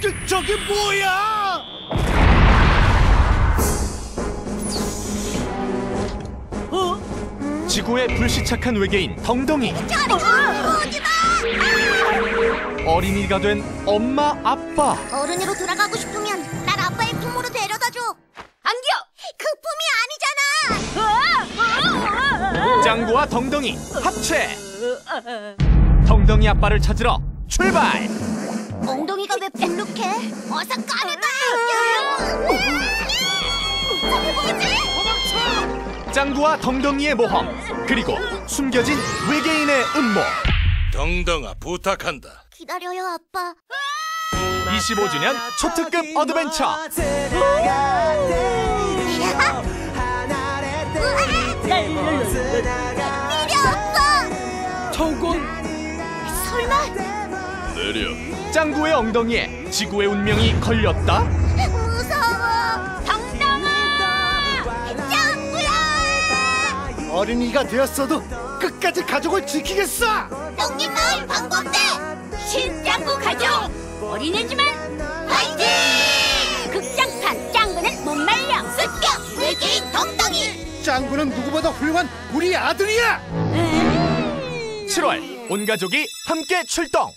그, 저게 뭐야? 지구에 불시착한 외계인 덩덩이 저리 가! 오지 마! 어린이가 된 엄마 아빠 어른으로 돌아가고 싶으면 날 아빠의 품으로 데려다 줘. 안겨! 그 품이 아니잖아. 짱구와 덩덩이 합체 덩덩이 아빠를 찾으러 출발? 어서 꺼내봐. 저게 뭐지? 짱구와 덩덩이의 모험 그리고 숨겨진 외계인의 음모 덩덩아 부탁한다. 기다려요, 아빠. 25주년 초특급 adventure 필요 없어. 저건 설마 내려. 짱구의 엉덩이에 지구의 운명이 걸렸다 무서워. 덩덩아! 짱구야! 어린이가 되었어도 끝까지 가족을 지키겠어. 덩기 마을 방법대 신짱구 가족 어린애지만 화이팅! 극장판 짱구는 못 말려 습격 외계인 덩덩이 짱구는 누구보다 훌륭한 우리 아들이야. 7월 온 가족이 함께 출동